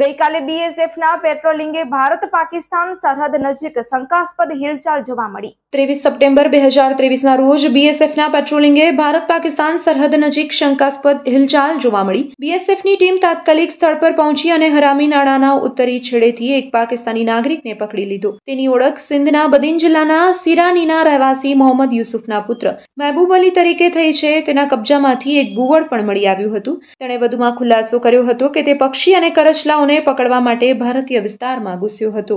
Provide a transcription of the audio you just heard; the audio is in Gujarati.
ગઈકાલે બીએસએફના પેટ્રોલિંગે ભારત પાકિસ્તાન સરહદ નજીક શંકાસ્પદ હિલચાલ જોવા મળી. ત્રેવીસ સપ્ટેમ્બર બે હજાર ત્રેવીસના રોજ બીએસએફના પેટ્રોલિંગે ભારત પાકિસ્તાન સરહદ નજીક શંકાસ્પદ હિલચાલ જોવા મળી. બીએસએફની ટીમ તાત્કાલિક સ્થળ પર પહોંચી અને હરામી નાળાના ઉત્તરી છેડેથી એક પાકિસ્તાની નાગરિકને પકડી લીધો. તેની ઓળખ સિંધના બદીન જિલ્લાના સિરાનીના રહેવાસી મોહમ્મદ યુસુફના પુત્ર મહેબૂબ અલી તરીકે થઈ છે. તેના કબજામાંથી એક ગુવડ પણ મળી આવ્યું હતું. તેણે વધુમાં ખુલાસો કર્યો હતો કે તે પક્ષી અને કરચલાઓને પકડવા માટે ભારતીય વિસ્તારમાં ઘૂસ્યો હતો.